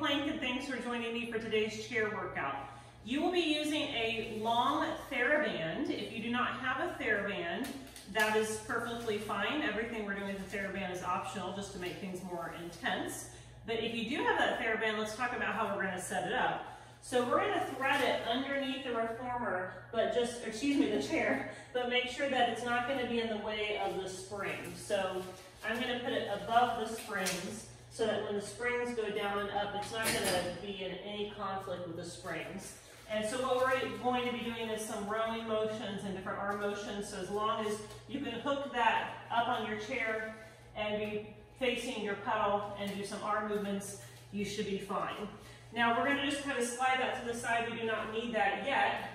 Plank and thanks for joining me for today's chair workout. You will be using a long TheraBand. If you do not have a TheraBand, that is perfectly fine. Everything we're doing with the TheraBand is optional just to make things more intense. But if you do have that TheraBand, let's talk about how we're gonna set it up. So we're gonna thread it underneath the reformer, but just, excuse me, the chair, but make sure that it's not gonna be in the way of the spring. So I'm gonna put it above the springs so that when the springs go down and up, it's not gonna be in any conflict with the springs. And so what we're going to be doing is some rowing motions and different arm motions. So as long as you can hook that up on your chair and be facing your pedal and do some arm movements, you should be fine. Now we're gonna just kind of slide that to the side. We do not need that yet.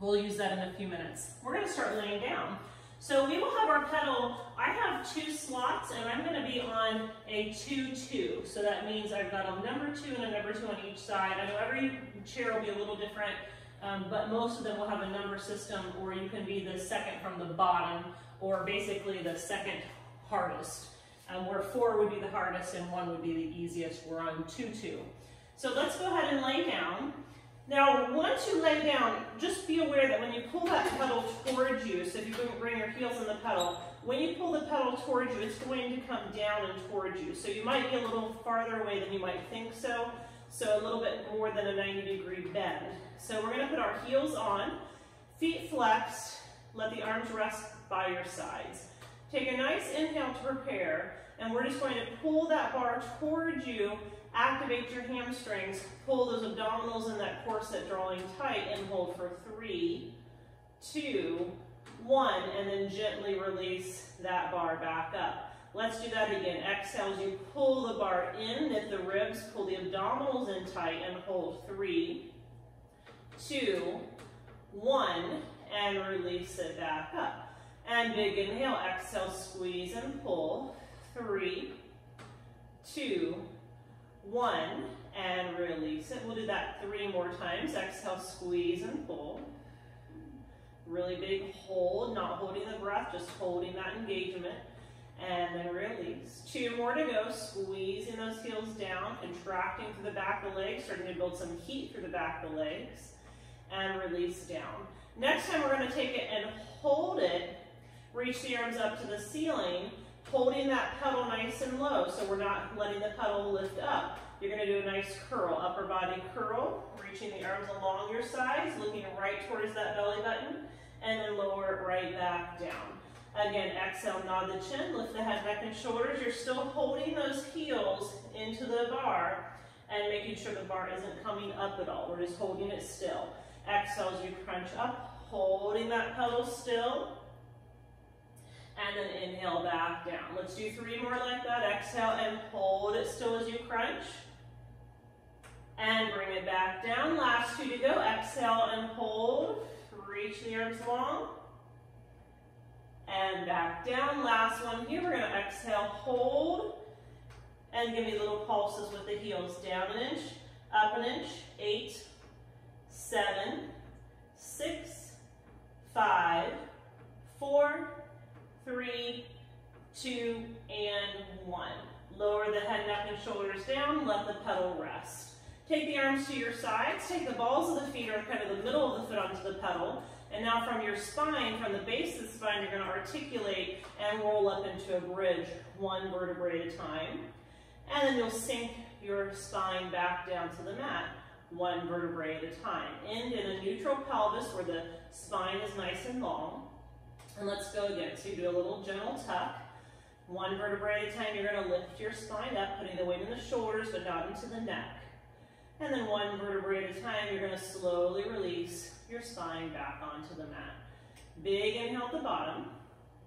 We'll use that in a few minutes. We're gonna start laying down. So we will have our pedal, I have two slots and I'm gonna be on a 2-2. So that means I've got a number two and a number two on each side. I know every chair will be a little different, um, but most of them will have a number system or you can be the second from the bottom or basically the second hardest. Um, where four would be the hardest and one would be the easiest. We're on 2-2. So let's go ahead and lay down. Now, once you lay down, just be aware that when you pull that pedal towards you, so if you bring your heels in the pedal, when you pull the pedal towards you, it's going to come down and towards you. So you might be a little farther away than you might think so, so a little bit more than a 90 degree bend. So we're gonna put our heels on, feet flexed, let the arms rest by your sides. Take a nice inhale to prepare, and we're just going to pull that bar towards you Activate your hamstrings. Pull those abdominals in that corset drawing tight and hold for three, two, one, and then gently release that bar back up. Let's do that again. Exhale as you pull the bar in, knit the ribs, pull the abdominals in tight and hold three, two, one, and release it back up. And big inhale, exhale, squeeze and pull. Three, two, one, and release it. We'll do that three more times. Exhale, squeeze and pull. Really big hold, not holding the breath, just holding that engagement. And then release. Two more to go. Squeezing those heels down, contracting through the back of the legs, starting to build some heat through the back of the legs. And release down. Next time we're going to take it and hold it. Reach the arms up to the ceiling holding that pedal nice and low so we're not letting the pedal lift up. You're gonna do a nice curl, upper body curl, reaching the arms along your sides, looking right towards that belly button, and then lower it right back down. Again, exhale, nod the chin, lift the head, neck, and shoulders. You're still holding those heels into the bar and making sure the bar isn't coming up at all. We're just holding it still. Exhale as you crunch up, holding that pedal still and then inhale back down. Let's do three more like that. Exhale and hold it still as you crunch. And bring it back down. Last two to go. Exhale and hold. Arms long. And back down. Last one here. We're to exhale, hold. And give me little pulses with the heels. Down an inch, up an inch. Eight, seven, six, five, four, three, two, and one. Lower the head, neck, and shoulders down. Let the pedal rest. Take the arms to your sides. Take the balls of the feet or kind of the middle of the foot onto the pedal. And now from your spine, from the base of the spine, you're going to articulate and roll up into a bridge, one vertebrae at a time. And then you'll sink your spine back down to the mat, one vertebrae at a time. End in a neutral pelvis where the spine is nice and long. And let's go again. So you do a little gentle tuck. One vertebrae at a time, you're going to lift your spine up, putting the weight in the shoulders, but not into the neck. And then one vertebrae at a time, you're going to slowly release your spine back onto the mat. Big inhale at the bottom,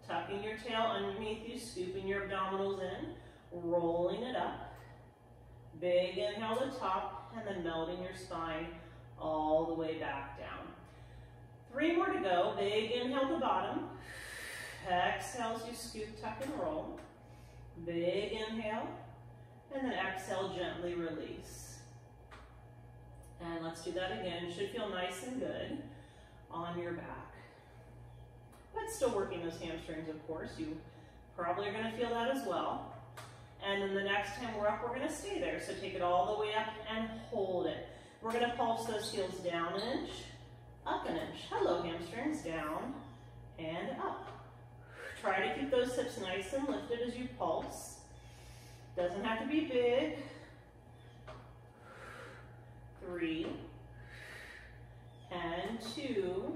tucking your tail underneath you, scooping your abdominals in, rolling it up. Big inhale at the top, and then melting your spine all the way back down. Three more to go. Big inhale at the bottom. Exhale as you scoop, tuck, and roll. Big inhale. And then exhale, gently release. And let's do that again. Should feel nice and good on your back. But still working those hamstrings, of course. You probably are going to feel that as well. And then the next time we're up, we're gonna stay there. So take it all the way up and hold it. We're gonna pulse those heels down an inch, up an inch. Hello, hamstrings, down and up. Try to keep those hips nice and lifted as you pulse. Doesn't have to be big. Three, and two,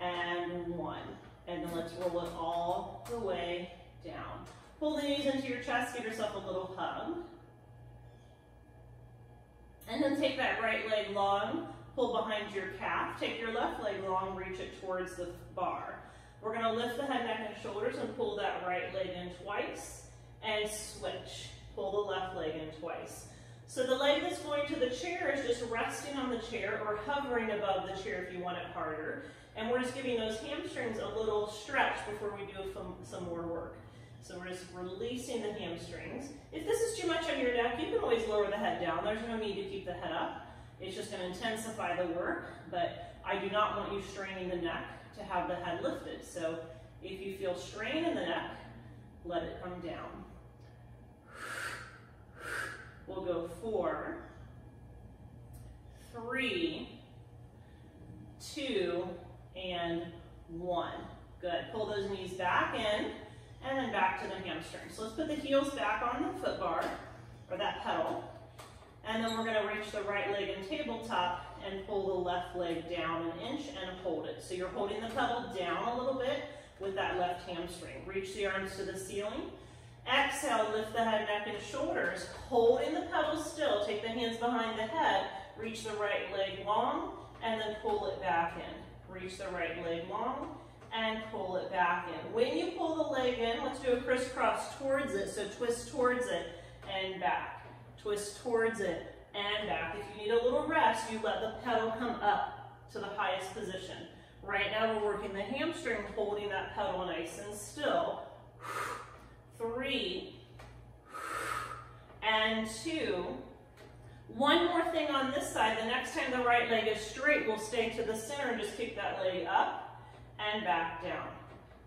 and one. And then let's roll it all the way down. Pull the knees into your chest, give yourself a little hug. And then take that right leg long, pull behind your calf. Take your left leg long, reach it towards the bar. We're gonna lift the head, neck, and shoulders and pull that right leg in twice and switch. Pull the left leg in twice. So the leg that's going to the chair is just resting on the chair or hovering above the chair if you want it harder. And we're just giving those hamstrings a little stretch before we do some, more work. So we're just releasing the hamstrings. If this is too much on your neck, you can always lower the head down. There's no need to keep the head up. It's just going to intensify the work, but I do not want you straining the neck to have the head lifted. So if you feel strain in the neck, let it come down. We'll go four, three, two, and one. Good. Pull those knees back in and then back to the hamstring. So let's put the heels back on the foot bar or that pedal. And then we're going to reach the right leg in tabletop and pull the left leg down an inch and hold it. So you're holding the pedal down a little bit with that left hamstring. Reach the arms to the ceiling. Exhale, lift the head, neck, and shoulders. Holding the pedal still, take the hands behind the head, reach the right leg long, and then pull it back in. Reach the right leg long, and pull it back in. When you pull the leg in, let's do a crisscross towards it. So twist towards it and back. Twist towards it and back. If you need a little rest, you let the pedal come up to the highest position. Right now we're working the hamstring, holding that pedal nice and still three, and two. One more thing on this side, the next time the right leg is straight, we'll stay to the center and just kick that leg up and back down.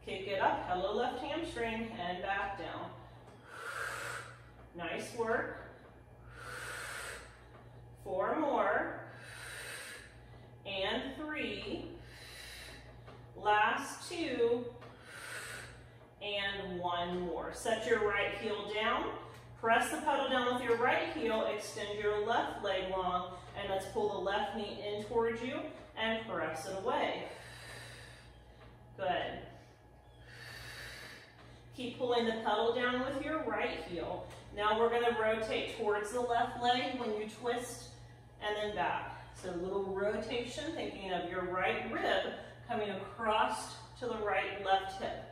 Kick it up, hello left hamstring, and back down. Nice work. Four more. And three. Last two and one more. Set your right heel down. Press the pedal down with your right heel, extend your left leg long, and let's pull the left knee in towards you and press it away. Good. Keep pulling the pedal down with your right heel. Now we're gonna rotate towards the left leg when you twist and then back. So a little rotation, thinking of your right rib coming across to the right left hip.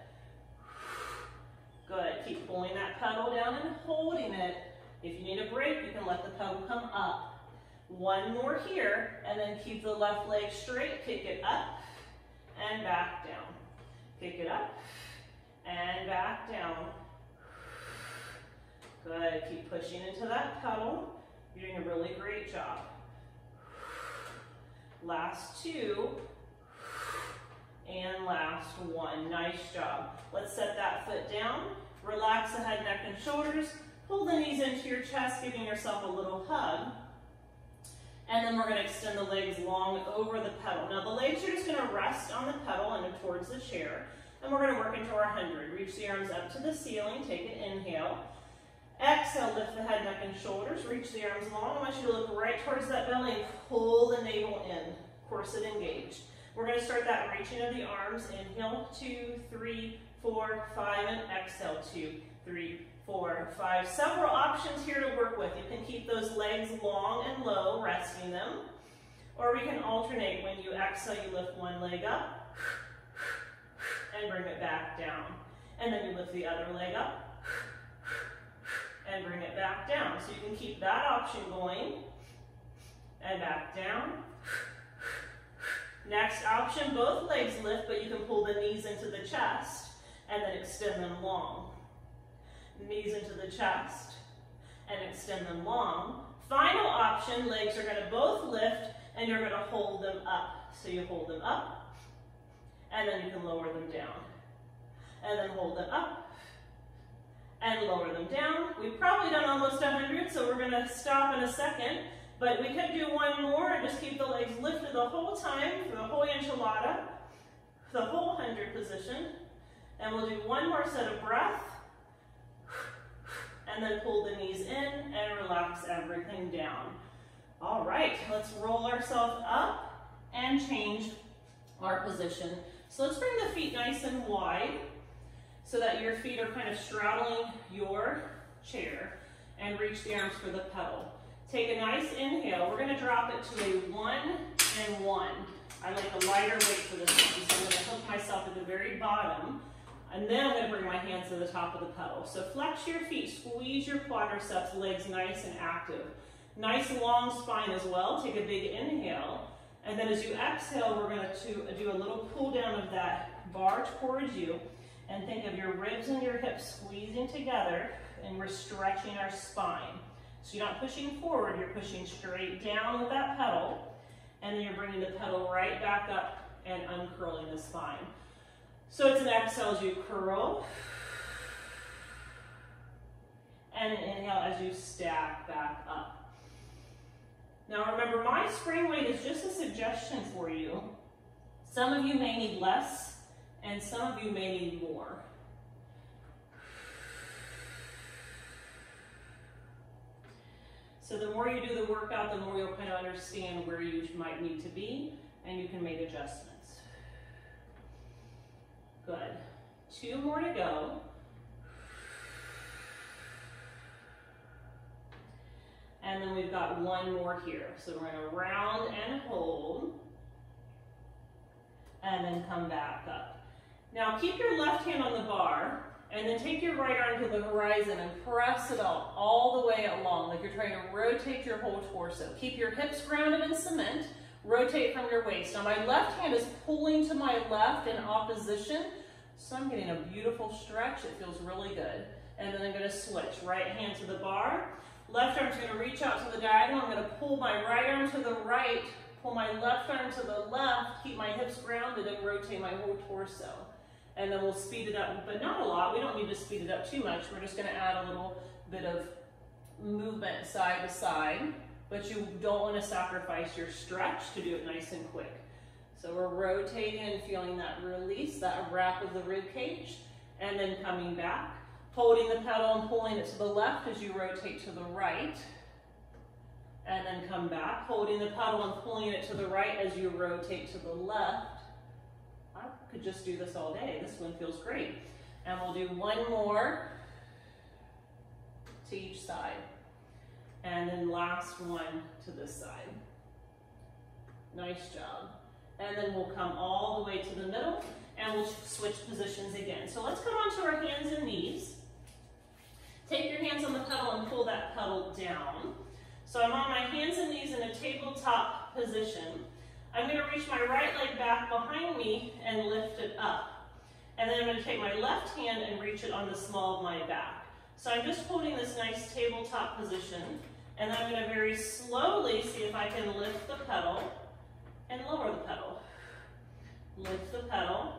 Good, keep pulling that pedal down and holding it. If you need a break, you can let the pedal come up. One more here, and then keep the left leg straight, kick it up and back down. Kick it up and back down. Good, keep pushing into that pedal. You're doing a really great job. Last two, and last one. Nice job. Let's set that foot down. Relax the head, neck, and shoulders. Pull the knees into your chest, giving yourself a little hug. And then we're going to extend the legs long over the pedal. Now the legs are just going to rest on the pedal and towards the chair. And we're going to work into our 100. Reach the arms up to the ceiling. Take an inhale. Exhale, lift the head, neck, and shoulders. Reach the arms long. I want you to look right towards that belly and pull the navel in. Corset engaged. We're going to start that reaching of the arms. Inhale, two, three, four, five, and exhale, two, three, four, five. Several options here to work with. You can keep those legs long and low, resting them. Or we can alternate. When you exhale, you lift one leg up and bring it back down. And then you lift the other leg up and bring it back down. So you can keep that option going and back down Next option, both legs lift, but you can pull the knees into the chest and then extend them long. Knees into the chest and extend them long. Final option, legs are gonna both lift and you're gonna hold them up. So you hold them up and then you can lower them down. And then hold them up and lower them down. We've probably done almost 100, so we're gonna stop in a second, but we could do one more and just keep the legs lifted the whole time for the whole enchilada, the whole 100 position. And we'll do one more set of breath, and then pull the knees in and relax everything down. All right, let's roll ourselves up and change our position. So let's bring the feet nice and wide so that your feet are kind of straddling your chair and reach the arms for the pedal. Take a nice inhale. We're gonna drop it to a one and one. I like a lighter weight for this one, so I'm gonna hook myself at the very bottom, and then I'm gonna bring my hands to the top of the pedal. So flex your feet, squeeze your quadriceps, legs nice and active. Nice long spine as well. Take a big inhale. And then as you exhale, we're gonna do a little pull down of that bar towards you. And think of your ribs and your hips squeezing together and we're stretching our spine. So you're not pushing forward, you're pushing straight down with that pedal. And then you're bringing the pedal right back up and uncurling the spine. So it's an exhale as you curl. And an inhale as you stack back up. Now remember, my spring weight is just a suggestion for you. Some of you may need less, and some of you may need more. So the more you do the workout, the more you'll kind of understand where you might need to be, and you can make adjustments. Good. Two more to go. And then we've got one more here. So we're gonna round and hold, and then come back up. Now keep your left hand on the bar, and then take your right arm to the horizon and press it out all the way along, like you're trying to rotate your whole torso. Keep your hips grounded in cement, rotate from your waist. Now my left hand is pulling to my left in opposition, so I'm getting a beautiful stretch. It feels really good. And then I'm gonna switch. Right hand to the bar, Left arm's gonna reach out to the diagonal. I'm gonna pull my right arm to the right, pull my left arm to the left, keep my hips grounded and rotate my whole torso. And then we'll speed it up, but not a lot. We don't need to speed it up too much. We're just gonna add a little bit of movement side to side, but you don't wanna sacrifice your stretch to do it nice and quick. So we're rotating and feeling that release, that wrap of the rib cage, and then coming back holding the pedal and pulling it to the left as you rotate to the right. And then come back, holding the pedal and pulling it to the right as you rotate to the left. Could just do this all day. This one feels great. And we'll do one more to each side. And then last one to this side. Nice job. And then we'll come all the way to the middle and we'll switch positions again. So let's come onto our hands and knees. Take your hands on the pedal and pull that pedal down. So I'm on my hands and knees in a tabletop position. I'm gonna reach my right leg back behind me and lift it up. And then I'm gonna take my left hand and reach it on the small of my back. So I'm just holding this nice tabletop position. And I'm gonna very slowly see if I can lift the pedal and lower the pedal. Lift the pedal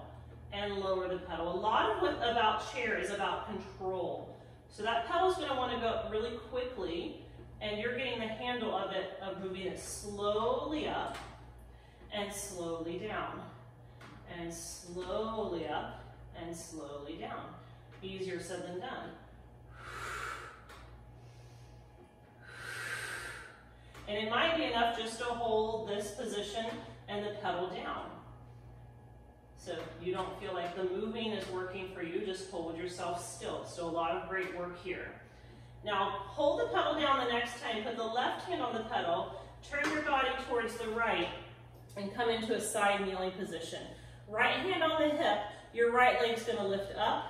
and lower the pedal. A lot of what about chair is about control. So that pedal's gonna wanna go up really quickly and you're getting the handle of it, of moving it slowly up and slowly down and slowly up and slowly down. Easier said than done. And it might be enough just to hold this position and the pedal down. So you don't feel like the moving is working for you, just hold yourself still. So a lot of great work here. Now hold the pedal down the next time, put the left hand on the pedal, turn your body towards the right, and come into a side kneeling position. Right hand on the hip, your right leg's gonna lift up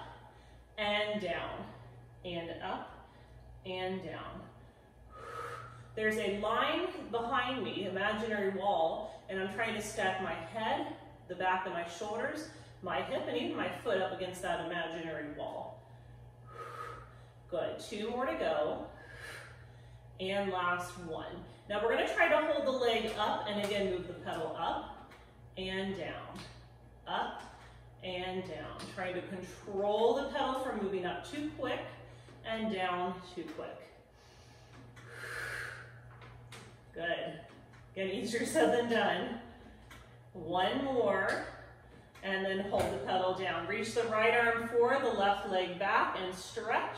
and down, and up and down. There's a line behind me, imaginary wall, and I'm trying to stack my head the back of my shoulders, my hip, and even my foot up against that imaginary wall. Good, two more to go. And last one. Now we're gonna try to hold the leg up and again move the pedal up and down, up and down. Trying to control the pedal from moving up too quick and down, too quick. Good. Again, easier said than done. One more, and then hold the pedal down. Reach the right arm forward, the left leg back, and stretch,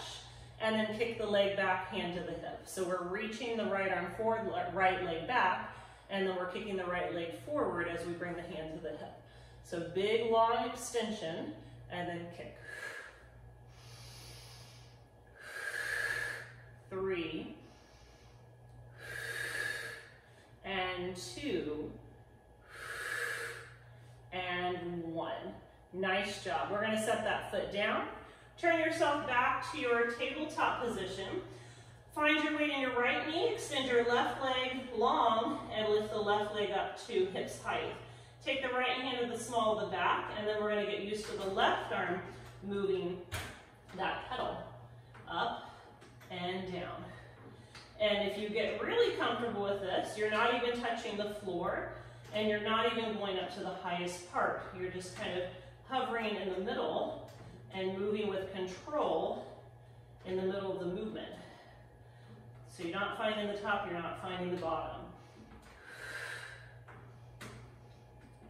and then kick the leg back, hand to the hip. So we're reaching the right arm forward, right leg back, and then we're kicking the right leg forward as we bring the hand to the hip. So big, long extension, and then kick. Three, and two, and one. Nice job. We're gonna set that foot down. Turn yourself back to your tabletop position. Find your weight in your right knee, extend your left leg long, and lift the left leg up to hips height. Take the right hand to the small of the back, and then we're gonna get used to the left arm moving that pedal up and down. And if you get really comfortable with this, you're not even touching the floor and you're not even going up to the highest part. You're just kind of hovering in the middle and moving with control in the middle of the movement. So you're not finding the top, you're not finding the bottom.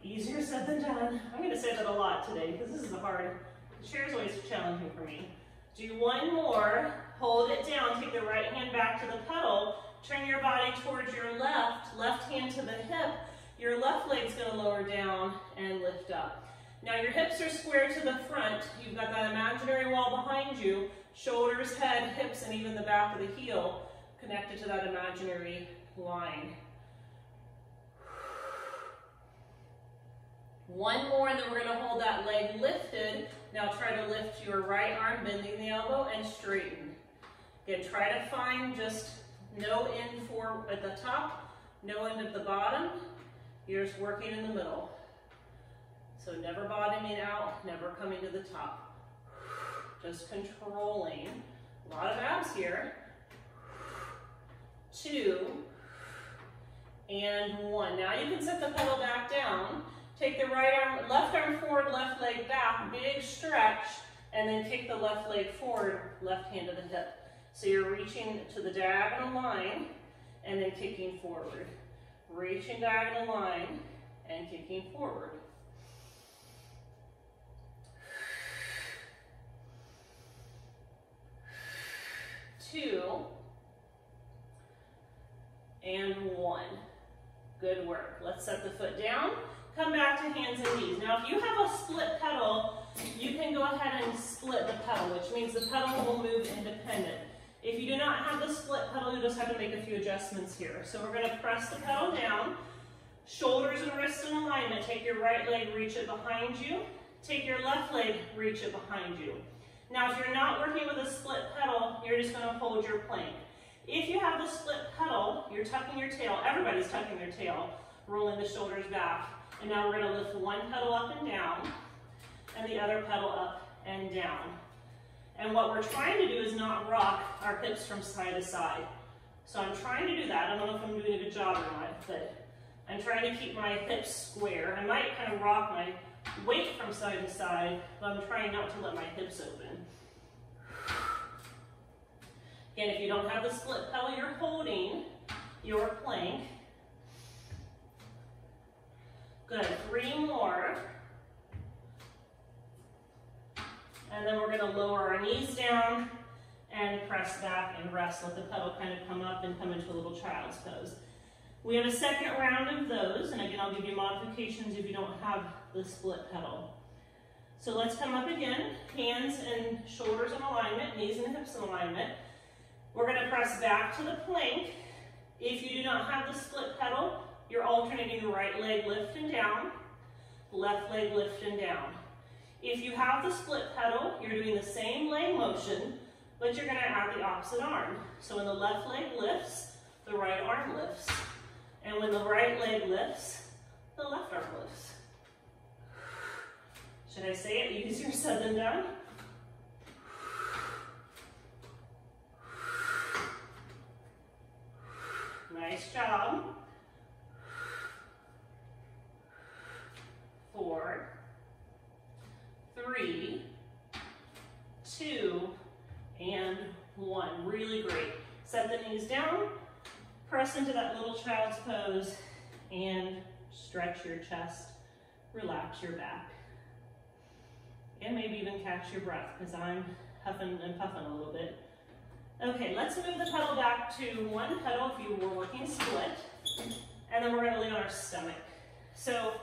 Easier said than done. I'm gonna say that a lot today because this is a hard, the chair is always challenging for me. Do one more, hold it down, take the right hand back to the pedal, turn your body towards your left, left hand to the hip, your left leg's gonna lower down and lift up. Now your hips are square to the front, you've got that imaginary wall behind you, shoulders, head, hips, and even the back of the heel connected to that imaginary line. One more, and then we're gonna hold that leg lifted. Now try to lift your right arm, bending the elbow, and straighten. Again, try to find just no end for at the top, no end at the bottom. You're just working in the middle. So never bottoming out, never coming to the top. Just controlling. A lot of abs here. Two, and one. Now you can set the pedal back down Take the right arm, left arm forward, left leg back, big stretch, and then kick the left leg forward, left hand to the hip. So you're reaching to the diagonal line and then kicking forward. Reaching diagonal line and kicking forward. Two, and one. Good work. Let's set the foot down. Come back to hands and knees. Now, if you have a split pedal, you can go ahead and split the pedal, which means the pedal will move independent. If you do not have the split pedal, you just have to make a few adjustments here. So we're gonna press the pedal down, shoulders and wrists in alignment. Take your right leg, reach it behind you. Take your left leg, reach it behind you. Now, if you're not working with a split pedal, you're just gonna hold your plank. If you have the split pedal, you're tucking your tail, everybody's tucking their tail, rolling the shoulders back. And now we're gonna lift one pedal up and down, and the other pedal up and down. And what we're trying to do is not rock our hips from side to side. So I'm trying to do that. I don't know if I'm doing a good job or not, but I'm trying to keep my hips square. I might kind of rock my weight from side to side, but I'm trying not to let my hips open. Again, if you don't have the split pedal, you're holding your plank Good, three more. And then we're gonna lower our knees down and press back and rest. Let the pedal kind of come up and come into a little child's pose. We have a second round of those, and again, I'll give you modifications if you don't have the split pedal. So let's come up again, hands and shoulders in alignment, knees and hips in alignment. We're gonna press back to the plank. If you do not have the split pedal, you're alternating the right leg lift and down, left leg lift and down. If you have the split pedal, you're doing the same leg motion, but you're gonna add the opposite arm. So when the left leg lifts, the right arm lifts. And when the right leg lifts, the left arm lifts. Should I say it easier said than done? Nice job. four, three, two, and one. Really great. Set the knees down, press into that little child's pose, and stretch your chest, relax your back. And maybe even catch your breath, because I'm huffing and puffing a little bit. Okay, let's move the pedal back to one pedal if you were working split, and then we're gonna lay on our stomach. So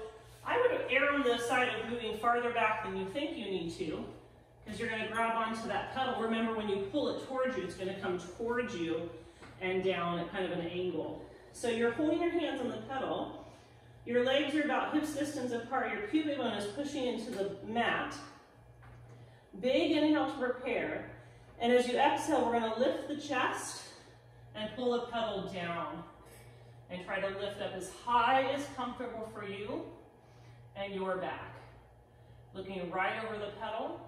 I would err on the side of moving farther back than you think you need to, because you're gonna grab onto that pedal. Remember, when you pull it towards you, it's gonna come towards you and down at kind of an angle. So you're holding your hands on the pedal. Your legs are about hips distance apart. Your pubic bone is pushing into the mat. Big inhale to prepare. And as you exhale, we're gonna lift the chest and pull the pedal down. And try to lift up as high as comfortable for you and your back. Looking right over the pedal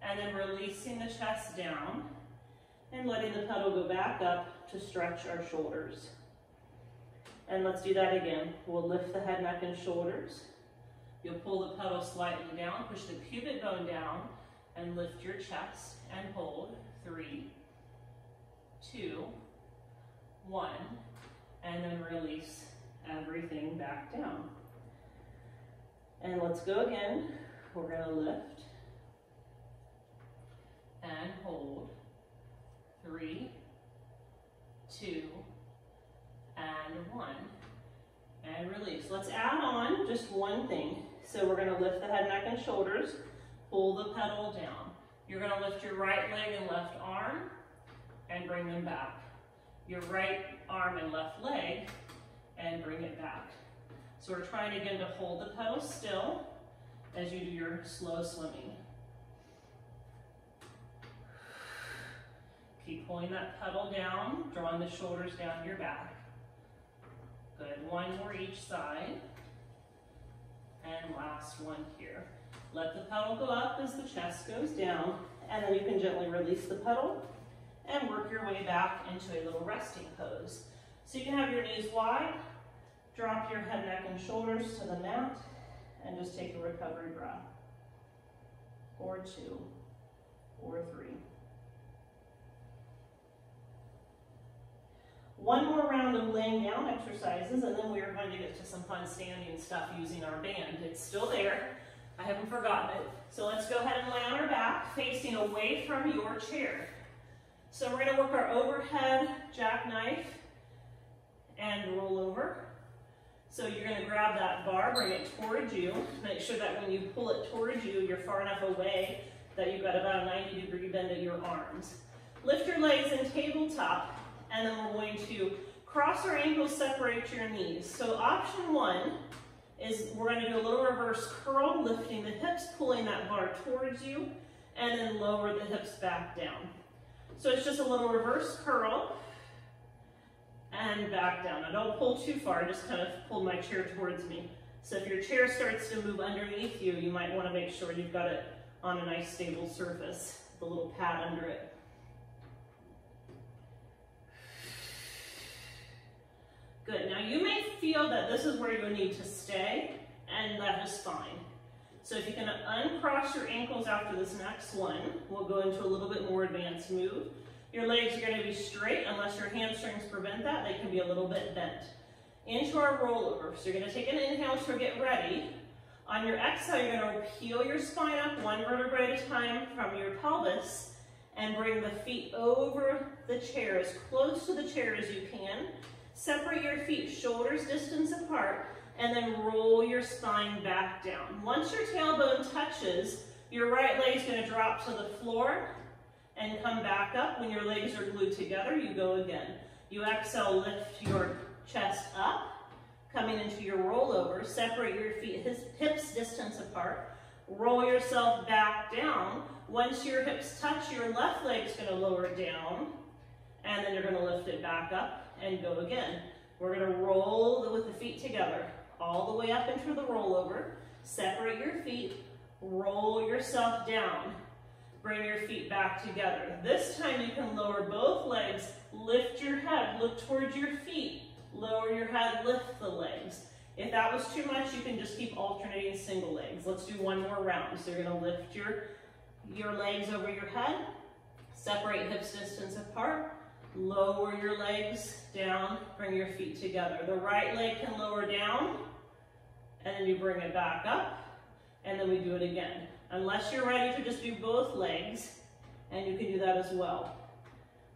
and then releasing the chest down and letting the pedal go back up to stretch our shoulders. And let's do that again. We'll lift the head, neck, and shoulders. You'll pull the pedal slightly down, push the pubic bone down, and lift your chest and hold. Three, two, one, and then release everything back down. And let's go again. We're gonna lift and hold. Three, two, and one. And release. Let's add on just one thing. So we're gonna lift the head, neck, and shoulders, pull the pedal down. You're gonna lift your right leg and left arm and bring them back. Your right arm and left leg and bring it back. So we're trying again to hold the pedal still as you do your slow swimming. Keep pulling that pedal down, drawing the shoulders down your back. Good, one more each side. And last one here. Let the pedal go up as the chest goes down, and then you can gently release the pedal and work your way back into a little resting pose. So you can have your knees wide, drop your head, neck, and shoulders to the mat, and just take a recovery breath. Or two, or three. One more round of laying down exercises, and then we are going to get to some fun standing stuff using our band. It's still there. I haven't forgotten it. So let's go ahead and lay on our back, facing away from your chair. So we're going to work our overhead jackknife and roll over. So you're going to grab that bar, bring it towards you. Make sure that when you pull it towards you, you're far enough away that you've got about a 90 degree bend of your arms. Lift your legs in tabletop, and then we're going to cross our ankles, separate your knees. So option one is we're going to do a little reverse curl, lifting the hips, pulling that bar towards you, and then lower the hips back down. So it's just a little reverse curl and back down. Now don't pull too far, just kind of pull my chair towards me. So if your chair starts to move underneath you, you might want to make sure you've got it on a nice stable surface, the little pad under it. Good, now you may feel that this is where you need to stay, and that is fine. So if you can uncross your ankles after this next one, we'll go into a little bit more advanced move. Your legs are gonna be straight unless your hamstrings prevent that. They can be a little bit bent. Into our rollover. So you're gonna take an inhale to get ready. On your exhale, you're gonna peel your spine up one vertebrae at a time from your pelvis and bring the feet over the chair, as close to the chair as you can. Separate your feet shoulders distance apart and then roll your spine back down. Once your tailbone touches, your right leg is going to drop to the floor and come back up. When your legs are glued together, you go again. You exhale, lift your chest up, coming into your rollover. Separate your feet hips distance apart. Roll yourself back down. Once your hips touch, your left leg is going to lower down, and then you're going to lift it back up and go again. We're to roll with the feet together all the way up into the rollover. Separate your feet, roll yourself down. Bring your feet back together. This time you can lower both legs, lift your head, look towards your feet, lower your head, lift the legs. If that was too much, you can just keep alternating single legs. Let's do one more round. So you're gonna lift your, your legs over your head, Separate hips distance apart. Lower your legs down, bring your feet together. The right leg can lower down, and then you bring it back up, and then we do it again. Unless you're ready to just do both legs, and you can do that as well.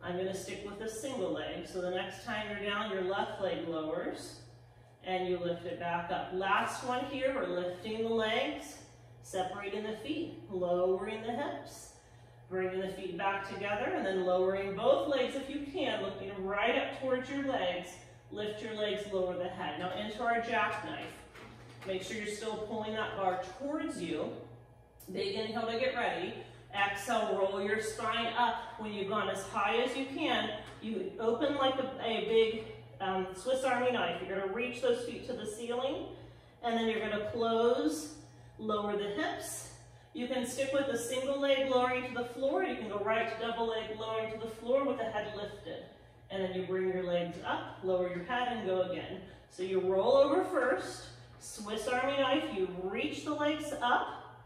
I'm gonna stick with a single leg, so the next time you're down, your left leg lowers, and you lift it back up. Last one here, we're lifting the legs, separating the feet, lowering the hips, bringing the feet back together, and then lowering both legs if you can, looking right up towards your legs, lift your legs, lower the head. Now into our jackknife. Make sure you're still pulling that bar towards you. Big inhale to get ready. Exhale, roll your spine up. When you've gone as high as you can, you open like a, a big um, Swiss Army knife. You're gonna reach those feet to the ceiling, and then you're gonna close, lower the hips. You can stick with a single leg lowering to the floor. You can go right to double leg lowering to the floor with the head lifted. And then you bring your legs up, lower your head, and go again. So you roll over first, Swiss Army knife, you reach the legs up,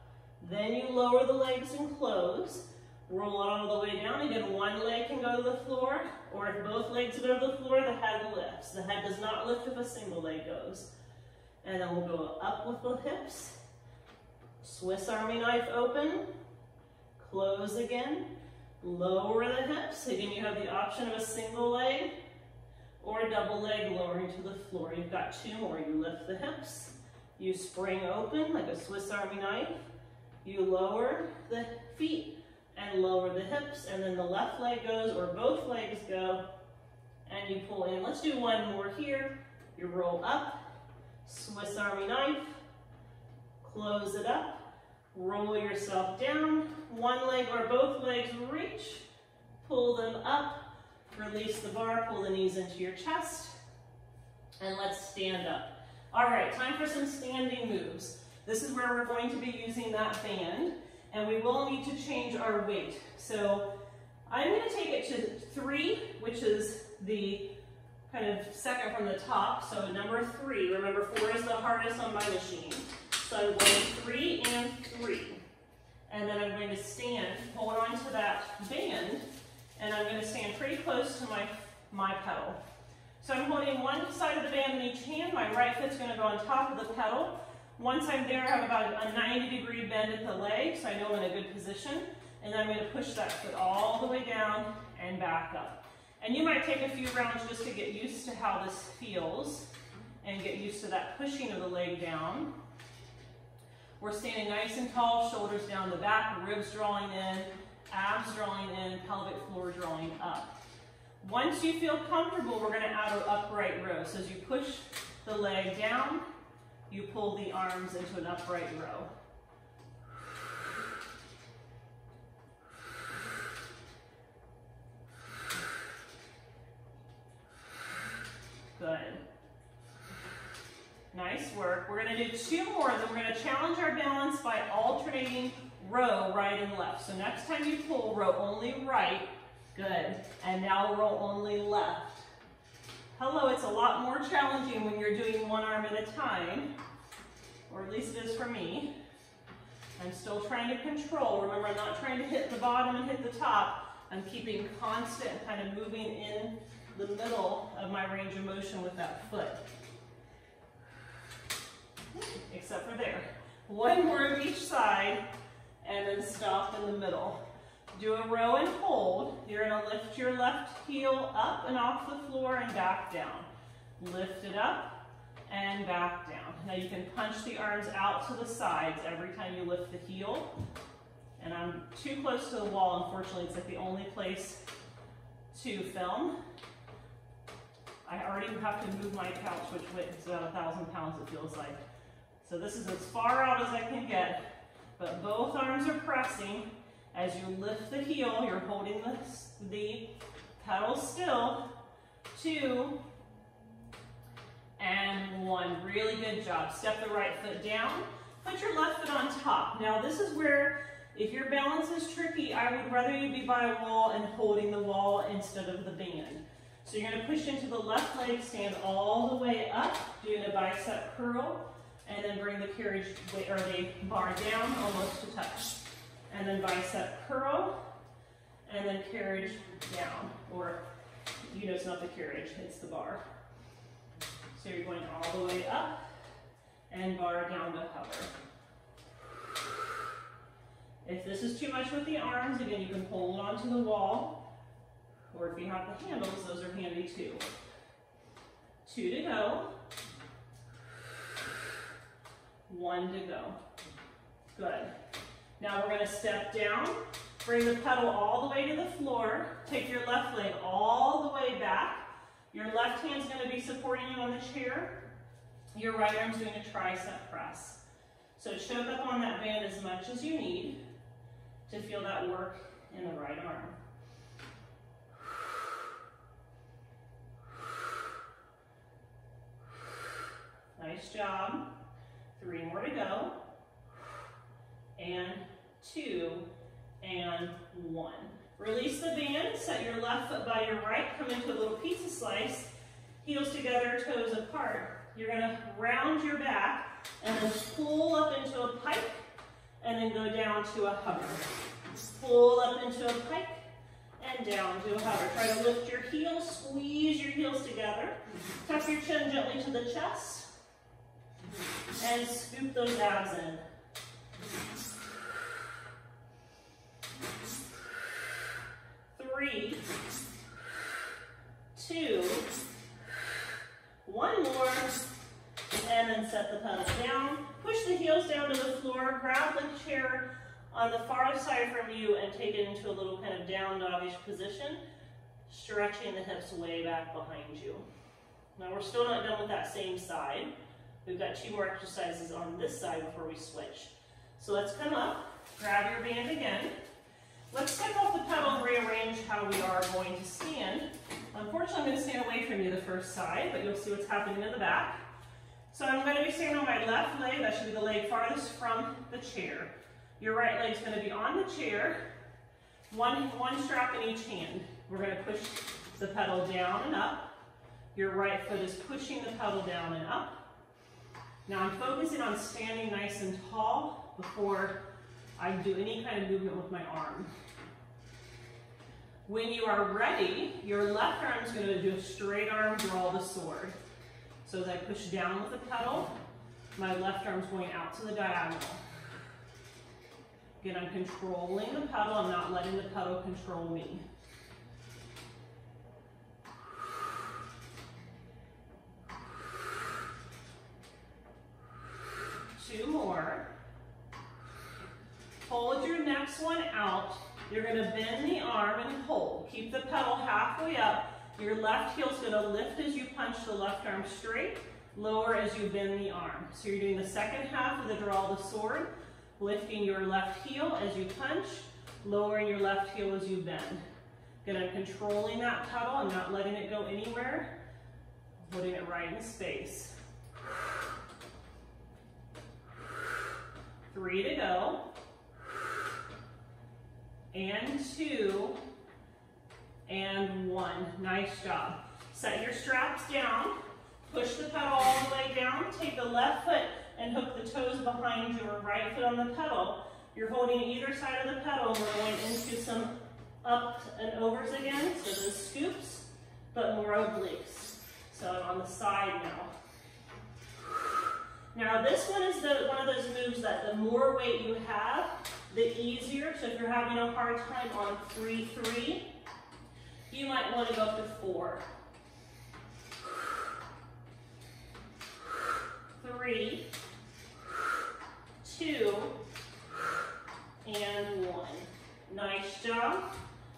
then you lower the legs and close. Roll all the way down. Again, one leg can go to the floor, or if both legs go to the floor, the head lifts. The head does not lift if a single leg goes. And then we'll go up with the hips. Swiss Army knife open, close again, lower the hips. Again, you have the option of a single leg or a double leg lowering to the floor. You've got two more. You lift the hips, you spring open like a Swiss Army knife, you lower the feet and lower the hips, and then the left leg goes, or both legs go, and you pull in. Let's do one more here. You roll up, Swiss Army knife, close it up, roll yourself down, one leg or both legs reach, pull them up, release the bar, pull the knees into your chest, and let's stand up. All right, time for some standing moves. This is where we're going to be using that band and we will need to change our weight. So I'm gonna take it to three, which is the kind of second from the top. So number three, remember four is the hardest on my machine. So going three and three. And then I'm going to stand, hold on to that band, and I'm gonna stand pretty close to my, my pedal. So I'm holding one side of the band in each hand. My right foot's gonna go on top of the pedal. Once I'm there, I have about a 90 degree bend at the leg, so I know I'm in a good position. And then I'm gonna push that foot all the way down and back up. And you might take a few rounds just to get used to how this feels and get used to that pushing of the leg down. We're standing nice and tall, shoulders down the back, ribs drawing in, abs drawing in, pelvic floor drawing up. Once you feel comfortable, we're gonna add an upright row. So as you push the leg down, you pull the arms into an upright row. Good. Nice work. We're gonna do two more, then we're gonna challenge our balance by alternating row right and left. So next time you pull, row only right, good. And now row only left. Hello, it's a lot more challenging when you're doing one arm at a time, or at least it is for me. I'm still trying to control. Remember, I'm not trying to hit the bottom and hit the top. I'm keeping constant, kind of moving in the middle of my range of motion with that foot. Except for there. One more of each side, and then stop in the middle. Do a row and hold. You're gonna lift your left heel up and off the floor and back down. Lift it up and back down. Now you can punch the arms out to the sides every time you lift the heel. And I'm too close to the wall, unfortunately. It's like the only place to film. I already have to move my couch, which weighs about a thousand pounds, it feels like. So this is as far out as I can get, but both arms are pressing as you lift the heel, you're holding the, the pedal still. Two, and one. Really good job. Step the right foot down. Put your left foot on top. Now this is where, if your balance is tricky, I would rather you be by a wall and holding the wall instead of the band. So you're gonna push into the left leg, stand all the way up, doing a bicep curl, and then bring the carriage or the bar down almost to touch and then bicep curl, and then carriage down, or you know it's not the carriage, it's the bar. So you're going all the way up and bar down the hover. If this is too much with the arms, again, you can hold onto the wall, or if you have the handles, those are handy too. Two to go. One to go. Good. Now we're gonna step down, bring the pedal all the way to the floor, take your left leg all the way back. Your left hand's gonna be supporting you on the chair. Your right arm's doing a tricep press. So choke up on that band as much as you need to feel that work in the right arm. Nice job. Three more to go. And two, and one. Release the band, set your left foot by your right, come into a little pizza slice, heels together, toes apart. You're gonna round your back and then pull up into a pike and then go down to a hover. Pull up into a pike and down to a hover. Try to lift your heels, squeeze your heels together. Tuck your chin gently to the chest and scoop those abs in. Three, two, one more, and then set the pedal down. Push the heels down to the floor, grab the chair on the far side from you and take it into a little kind of down doggish position, stretching the hips way back behind you. Now we're still not done with that same side. We've got two more exercises on this side before we switch. So let's come up, grab your band again. Let's take off the pedal and rearrange how we are going to stand. Unfortunately, I'm going to stand away from you the first side, but you'll see what's happening in the back. So I'm going to be standing on my left leg. That should be the leg farthest from the chair. Your right leg's going to be on the chair, one, one strap in each hand. We're going to push the pedal down and up. Your right foot is pushing the pedal down and up. Now I'm focusing on standing nice and tall before I do any kind of movement with my arm. When you are ready, your left arm is going to do a straight arm draw the sword. So as I push down with the pedal, my left arm is going out to the diagonal. Again, I'm controlling the pedal, I'm not letting the pedal control me. Two more. Hold your next one out. You're gonna bend the arm and hold. Keep the pedal halfway up. Your left heel's gonna lift as you punch the left arm straight, lower as you bend the arm. So you're doing the second half of the draw the sword, lifting your left heel as you punch, lowering your left heel as you bend. I'm controlling that pedal. I'm not letting it go anywhere. Putting it right in space. Three to go. And two. And one. Nice job. Set your straps down. Push the pedal all the way down. Take the left foot and hook the toes behind your right foot on the pedal. You're holding either side of the pedal. We're going into some up and overs again. So those scoops, but more obliques. So I'm on the side now. Now this one is the one of those moves that the more weight you have, the easier. So if you're having a hard time on three, three, you might want to go up to four. Three, two, and one. Nice job.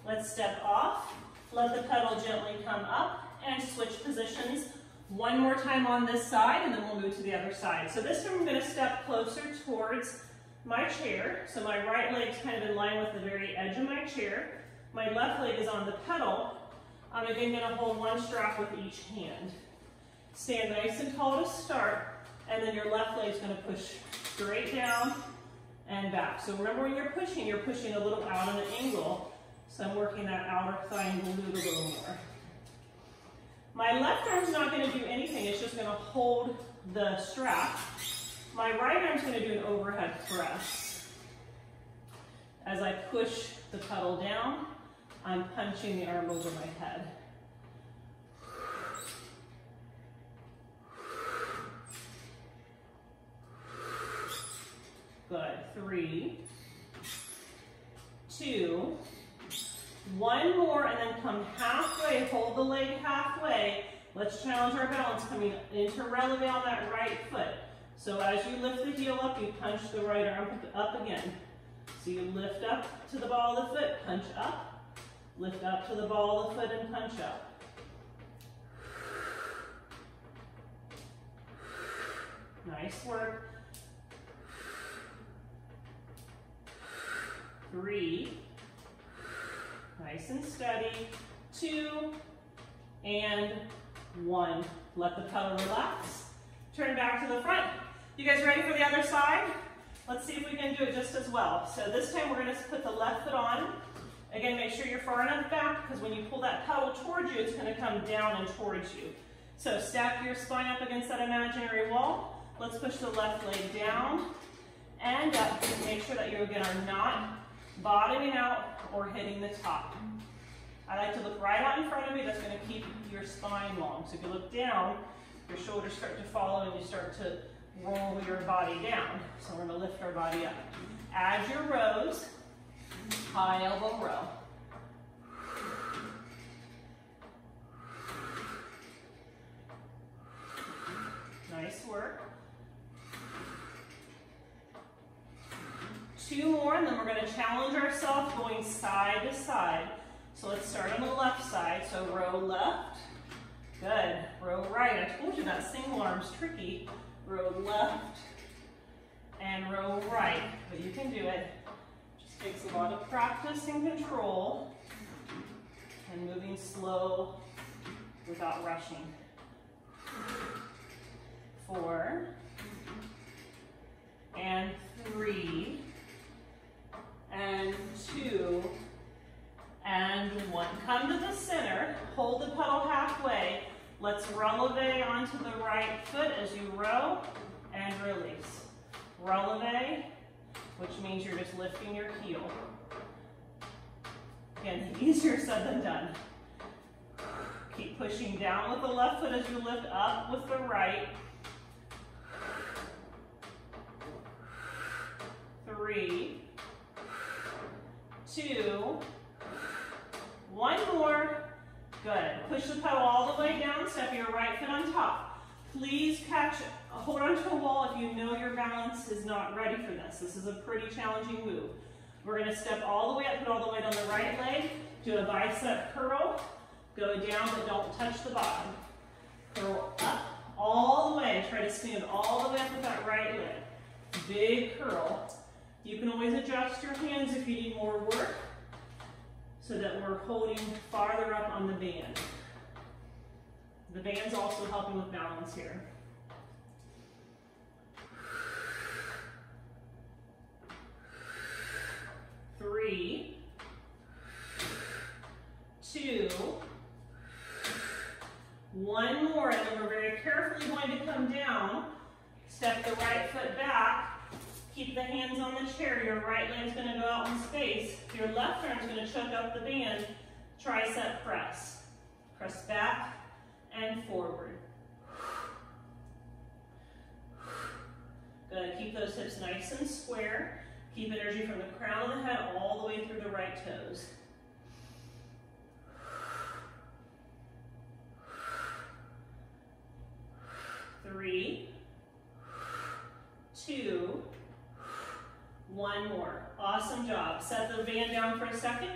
Let's step off. Let the pedal gently come up and switch positions. One more time on this side and then we'll move to the other side. So this time I'm gonna step closer towards my chair. So my right leg's kind of in line with the very edge of my chair. My left leg is on the pedal. I'm again gonna hold one strap with each hand. Stand nice and tall to start, and then your left leg's gonna push straight down and back. So remember when you're pushing, you're pushing a little out on an angle. So I'm working that outer thigh and glute a little more. My left arm's not gonna do anything, it's just gonna hold the strap. My right arm's gonna do an overhead press. As I push the pedal down, I'm punching the arm over my head. Good, three, two, one more, and then come halfway, hold the leg halfway. Let's challenge our balance, coming into releve on that right foot. So as you lift the heel up, you punch the right arm up again. So you lift up to the ball of the foot, punch up, lift up to the ball of the foot and punch up. Nice work. Three, nice and steady, two, and one. Let the pedal relax. Turn back to the front. You guys ready for the other side? Let's see if we can do it just as well. So this time we're gonna put the left foot on. Again, make sure you're far enough back because when you pull that pedal towards you, it's gonna come down and towards you. So stack your spine up against that imaginary wall. Let's push the left leg down and up. Make sure that you again are not bottoming out or hitting the top. I like to look right out in front of me. That's gonna keep your spine long. So if you look down, your shoulders start to follow and you start to roll your body down. So we're gonna lift our body up. Add your rows, high elbow row. Nice work. Two more, and then we're gonna challenge ourselves going side to side. So let's start on the left side. So row left, good. Row right, I told you that single arm's tricky row left, and row right. But you can do it. Just takes a lot of practice and control and moving slow without rushing. Four, and three, and two, and one. Come to the center, hold the pedal halfway, Let's releve onto the right foot as you row and release. Releve, which means you're just lifting your heel. Again, easier said than done. Keep pushing down with the left foot as you lift up with the right. Three, two, one more, Good. Push the pedal all the way down, step your right foot on top. Please catch, hold onto a wall if you know your balance is not ready for this. This is a pretty challenging move. We're gonna step all the way up, put all the weight on the right leg, do a bicep curl, go down but don't touch the bottom. Curl up all the way, try to stand all the way up with that right leg. Big curl. You can always adjust your hands if you need more work so that we're holding farther up on the band. The band's also helping with balance here. Three, two, one more, and then we're very carefully going to come down, step the right foot back, Keep the hands on the chair. Your right leg's going to go out in space. Your left arm's going to choke up the band. Tricep press. Press back and forward. Good. Keep those hips nice and square. Keep energy from the crown of the head all the way through the right toes. Three, two, one more. Awesome job. Set the band down for a second.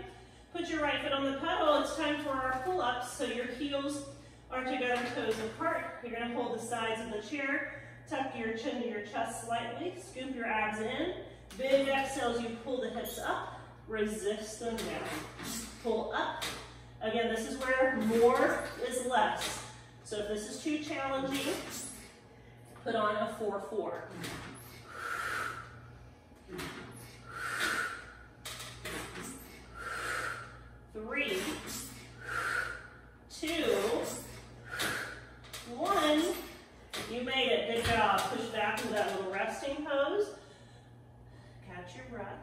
Put your right foot on the pedal. It's time for our pull-ups. So your heels are together, toes apart. You're going to hold the sides of the chair. Tuck your chin to your chest slightly. Scoop your abs in. Big exhales, you pull the hips up. Resist them down. Pull up. Again, this is where more is less. So if this is too challenging, put on a 4-4. Three, two, one. You made it. Good job. Push back into that little resting pose. Catch your breath.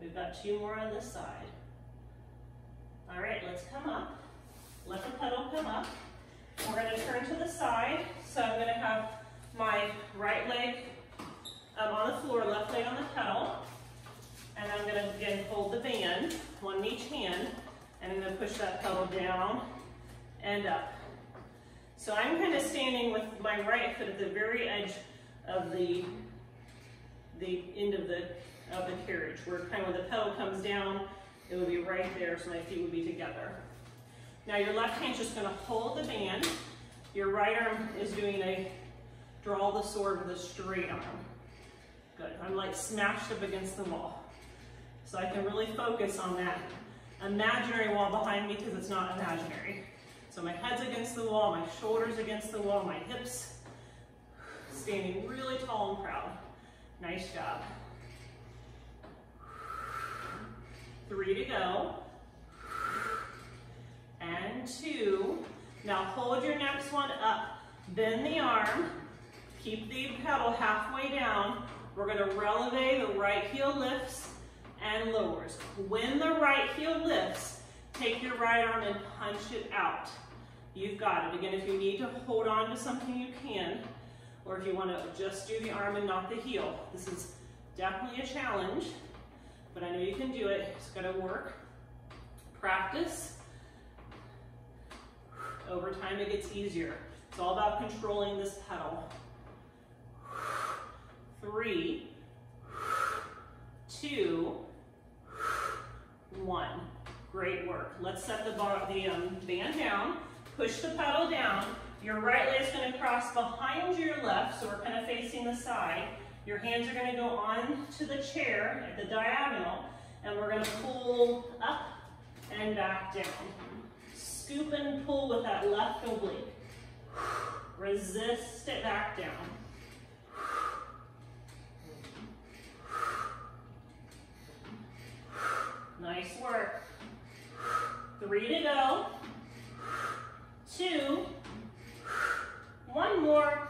We've got two more on this side. All right, let's come up. Let the pedal come up. We're gonna turn to the side. So I'm gonna have my right leg um, on the floor, left leg on the pedal. And I'm gonna, again, hold the band, one in each hand, and I'm gonna push that pedal down and up. So I'm kind of standing with my right foot at the very edge of the, the end of the, of the carriage, where kind of when the pedal comes down, it would be right there, so my feet would be together. Now your left hand's just gonna hold the band. Your right arm is doing a draw the sword with a straight arm. Good, I'm like smashed up against the wall. So I can really focus on that imaginary wall behind me because it's not imaginary. So my head's against the wall, my shoulders against the wall, my hips standing really tall and proud. Nice job. Three to go. And two. Now hold your next one up. Bend the arm. Keep the pedal halfway down. We're gonna releve, the right heel lifts and lowers. When the right heel lifts, take your right arm and punch it out. You've got it. Again, if you need to hold on to something, you can. Or if you want to just do the arm and not the heel. This is definitely a challenge but I know you can do it. It's gonna work. Practice. Over time it gets easier. It's all about controlling this pedal. Three, two, one. Great work. Let's set the, the um, band down. Push the pedal down. Your right leg is going to cross behind your left, so we're kind of facing the side. Your hands are gonna go on to the chair at the diagonal, and we're gonna pull up and back down. Scoop and pull with that left oblique. Resist it back down. Nice work. Three to go. Two. One more.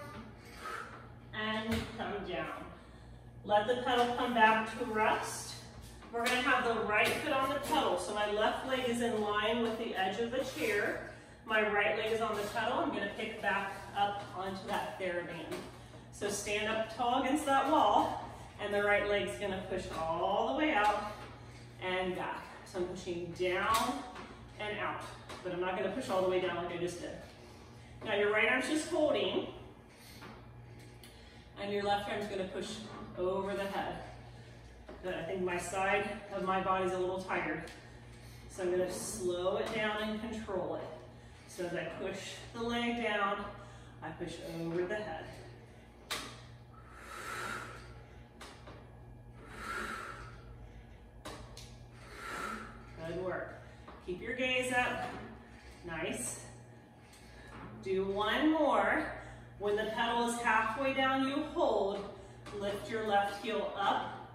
And come down. Let the pedal come back to rest. We're gonna have the right foot on the pedal. So my left leg is in line with the edge of the chair. My right leg is on the pedal. I'm gonna pick back up onto that TheraBand. So stand up tall against that wall and the right leg's gonna push all the way out and back. So I'm pushing down and out, but I'm not gonna push all the way down like I just did. Now your right arm's just holding and your left arm's gonna push over the head. Good, I think my side of my body's a little tired. So I'm gonna slow it down and control it. So as I push the leg down, I push over the head. Good work. Keep your gaze up. Nice. Do one more. When the pedal is halfway down, you hold. Lift your left heel up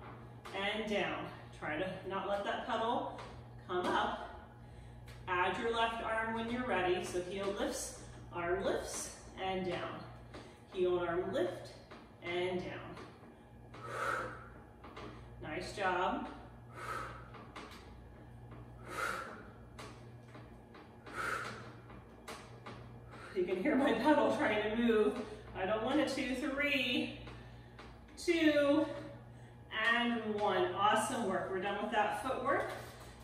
and down. Try to not let that pedal come up. Add your left arm when you're ready. So heel lifts, arm lifts, and down. Heel and arm lift, and down. Nice job. You can hear my pedal trying to move. I don't want it to. Three, two, and one. Awesome work. We're done with that footwork.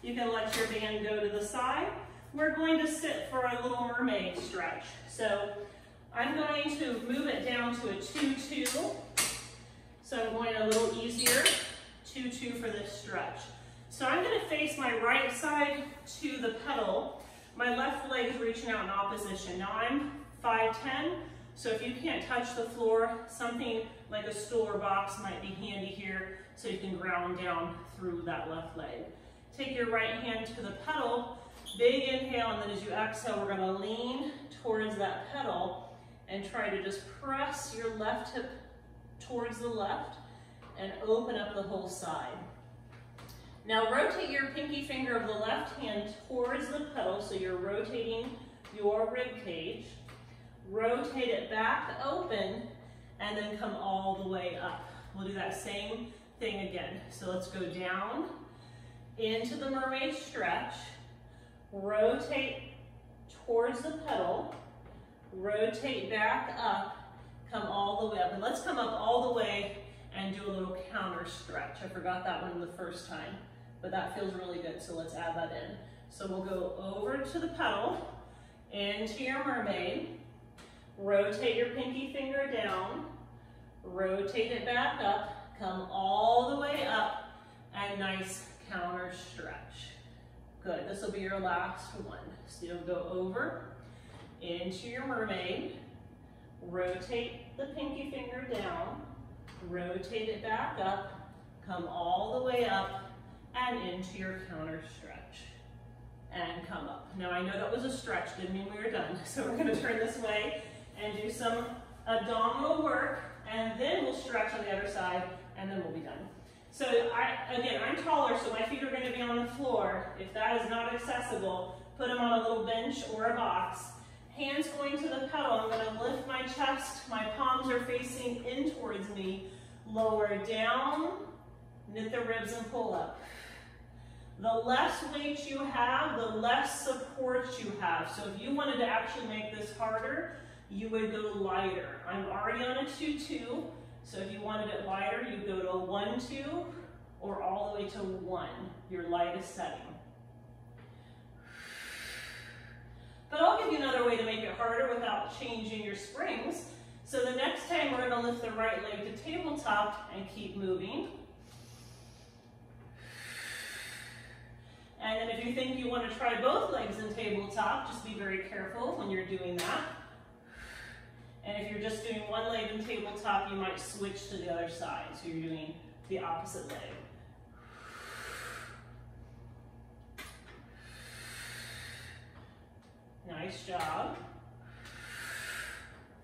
You can let your band go to the side. We're going to sit for a little mermaid stretch. So I'm going to move it down to a 2-2. So I'm going a little easier, 2-2 for this stretch. So I'm gonna face my right side to the pedal my left leg is reaching out in opposition. Now I'm 5'10", so if you can't touch the floor, something like a stool or box might be handy here so you can ground down through that left leg. Take your right hand to the pedal, big inhale, and then as you exhale, we're gonna lean towards that pedal and try to just press your left hip towards the left and open up the whole side. Now rotate your pinky finger of the left hand towards the pedal, so you're rotating your rib cage. Rotate it back open, and then come all the way up. We'll do that same thing again. So let's go down into the mermaid stretch, rotate towards the pedal, rotate back up, come all the way up. And let's come up all the way and do a little counter stretch. I forgot that one the first time, but that feels really good, so let's add that in. So we'll go over to the pedal, into your mermaid, rotate your pinky finger down, rotate it back up, come all the way up, and nice counter stretch. Good, this will be your last one. So you'll go over into your mermaid, rotate the pinky finger down, rotate it back up, come all the way up, and into your counter stretch. And come up. Now I know that was a stretch, didn't mean we were done. So we're gonna turn this way and do some abdominal work, and then we'll stretch on the other side, and then we'll be done. So I, again, I'm taller, so my feet are gonna be on the floor. If that is not accessible, put them on a little bench or a box. Hands going to the pedal, I'm gonna lift my chest, my palms are facing in towards me. Lower down, knit the ribs and pull up. The less weight you have, the less support you have. So if you wanted to actually make this harder, you would go lighter. I'm already on a 2-2, so if you wanted it lighter, you go to a 1-2 or all the way to 1, your lightest setting. But I'll give you another way to make it harder without changing your springs. So the next time we're gonna lift the right leg to tabletop and keep moving. And then if you think you wanna try both legs in tabletop, just be very careful when you're doing that. And if you're just doing one leg in tabletop, you might switch to the other side. So you're doing the opposite leg. Nice job.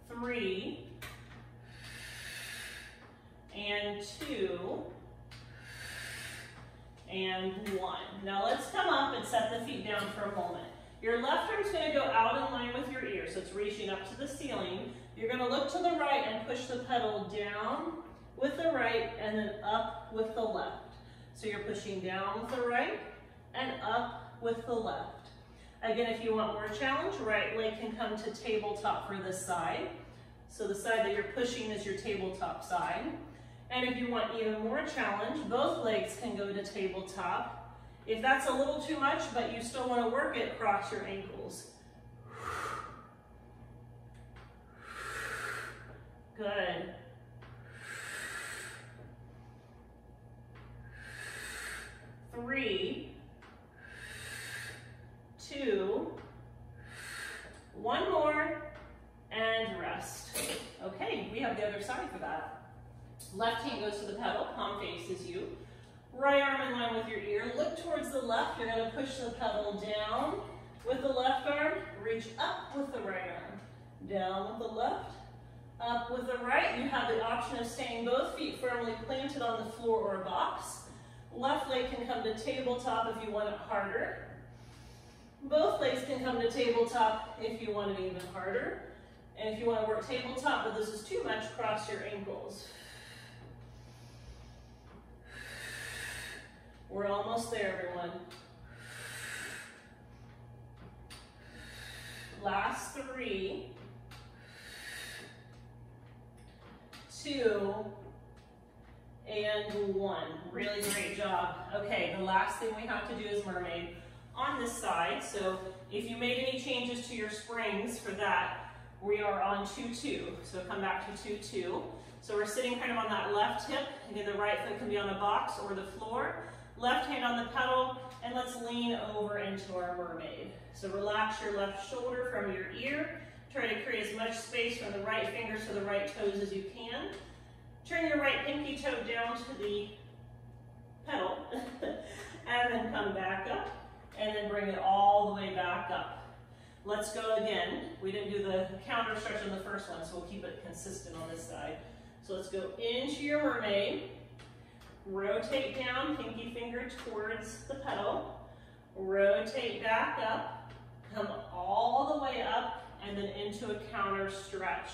Three. And two. And one. Now let's come up and set the feet down for a moment. Your left arm's gonna go out in line with your ear, so it's reaching up to the ceiling. You're gonna look to the right and push the pedal down with the right and then up with the left. So you're pushing down with the right and up with the left. Again, if you want more challenge, right leg can come to tabletop for this side. So the side that you're pushing is your tabletop side. And if you want even more challenge, both legs can go to tabletop. If that's a little too much, but you still want to work it, cross your ankles. Good. Three, two, one more, and rest. Okay, we have the other side for that. Left hand goes to the pedal, palm faces you. Right arm in line with your ear. Look towards the left. You're going to push the pedal down with the left arm. Reach up with the right arm. Down with the left. Up with the right. You have the option of staying both feet firmly planted on the floor or a box. Left leg can come to tabletop if you want it harder. Both legs can come to tabletop if you want it even harder. And if you want to work tabletop, but this is too much, cross your ankles. We're almost there, everyone. Last three, two, and one. Really great job. Okay, the last thing we have to do is mermaid on this side. So if you made any changes to your springs for that, we are on 2-2. So come back to 2-2. So we're sitting kind of on that left hip. Again, the right foot can be on a box or the floor. Left hand on the pedal, and let's lean over into our mermaid. So relax your left shoulder from your ear. Try to create as much space from the right fingers to the right toes as you can. Turn your right pinky toe down to the pedal, and then come back up, and then bring it all the way back up. Let's go again. We didn't do the counter stretch on the first one, so we'll keep it consistent on this side. So let's go into your mermaid. Rotate down, pinky finger towards the pedal. Rotate back up, come all the way up, and then into a counter stretch,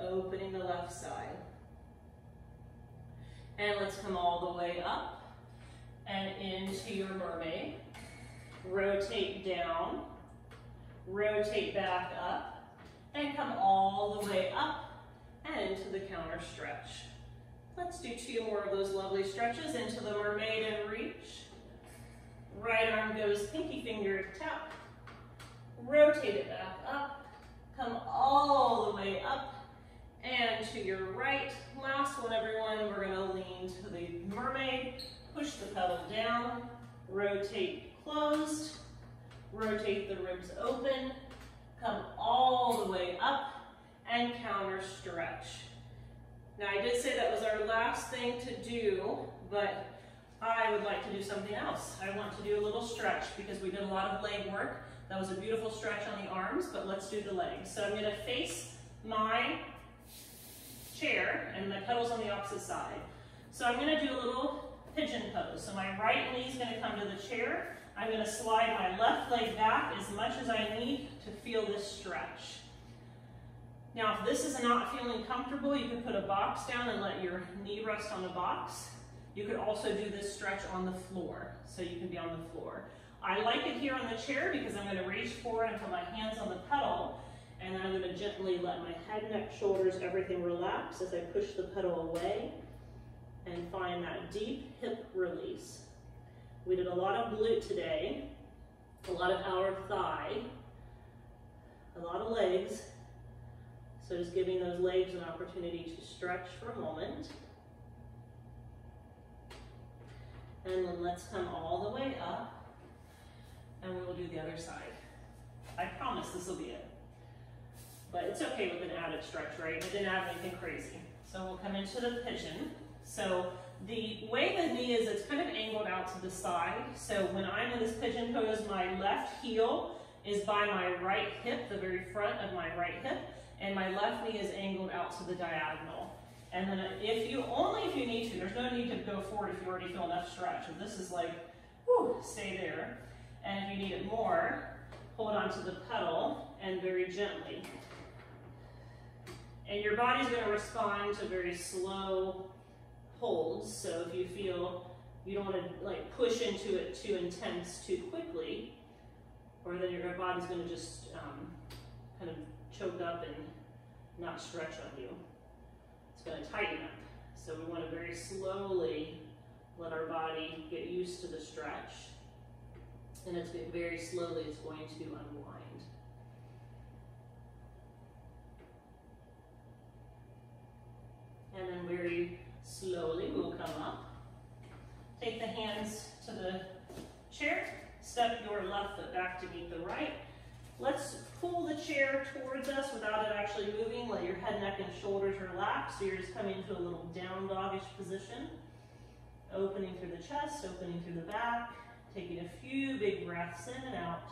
opening the left side. And let's come all the way up, and into your mermaid. Rotate down, rotate back up, and come all the way up and into the counter stretch. Let's do two more of those lovely stretches into the mermaid and reach. Right arm goes pinky finger tap. Rotate it back up. Come all the way up and to your right. Last one, everyone. We're going to lean to the mermaid. Push the pedal down. Rotate closed. Rotate the ribs open. Come all the way up and counter stretch. Now I did say that was our last thing to do, but I would like to do something else. I want to do a little stretch because we did a lot of leg work. That was a beautiful stretch on the arms, but let's do the legs. So I'm gonna face my chair and my pedals on the opposite side. So I'm gonna do a little pigeon pose. So my right knee is gonna come to the chair. I'm gonna slide my left leg back as much as I need to feel this stretch. Now, if this is not feeling comfortable, you can put a box down and let your knee rest on the box. You could also do this stretch on the floor, so you can be on the floor. I like it here on the chair because I'm gonna reach forward and put my hands on the pedal, and then I'm gonna gently let my head, neck, shoulders, everything relax as I push the pedal away and find that deep hip release. We did a lot of glute today, a lot of our thigh, a lot of legs, so just giving those legs an opportunity to stretch for a moment. And then let's come all the way up and we will do the other side. I promise this will be it. But it's okay with an added stretch, right? It didn't add anything crazy. So we'll come into the pigeon. So the way the knee is, it's kind of angled out to the side. So when I'm in this pigeon pose, my left heel is by my right hip, the very front of my right hip and my left knee is angled out to the diagonal. And then if you, only if you need to, there's no need to go forward if you already feel enough stretch. If this is like, whew, stay there. And if you need it more, hold on to the pedal and very gently. And your body's gonna respond to very slow holds. So if you feel you don't wanna like push into it too intense too quickly, or then your body's gonna just um, kind of choke up and not stretch on you. It's going to tighten up. So we want to very slowly let our body get used to the stretch. And it's very slowly it's going to unwind. And then very slowly we'll come up. Take the hands to the chair. Step your left foot back to meet the right. Let's pull the chair towards us without it actually moving. Let your head, neck, and shoulders relax. So you're just coming into a little down dogish position. Opening through the chest, opening through the back. Taking a few big breaths in and out.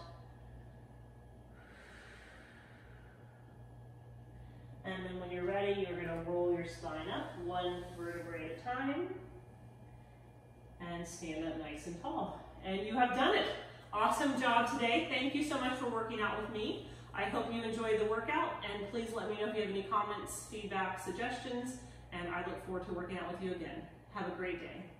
And then when you're ready, you're gonna roll your spine up one vertebrae at a time and stand up nice and tall. And you have done it. Awesome job today. Thank you so much for working out with me. I hope you enjoyed the workout and please let me know if you have any comments, feedback, suggestions, and I look forward to working out with you again. Have a great day.